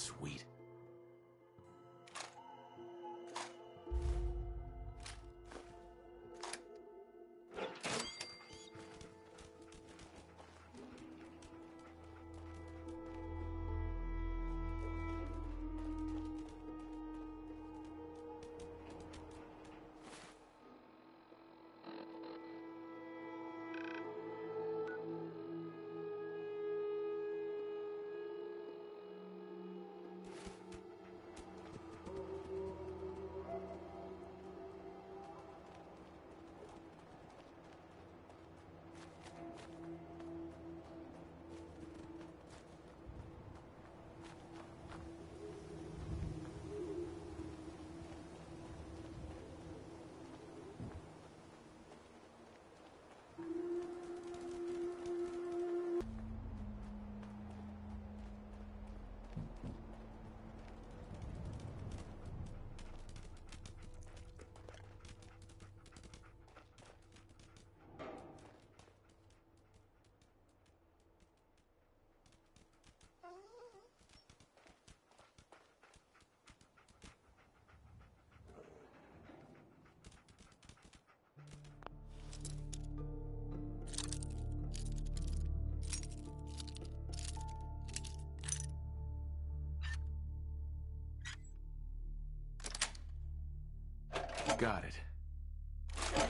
Sweet. Got it.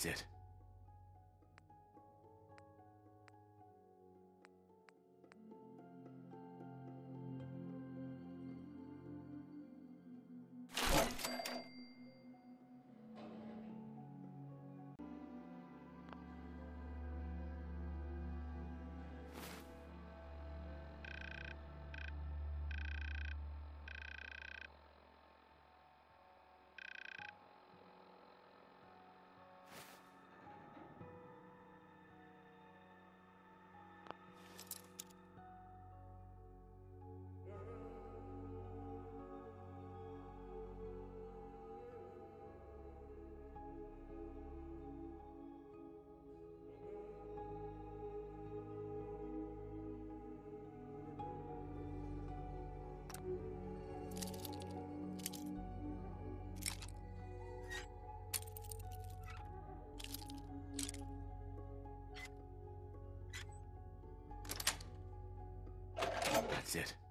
That's it. That's it.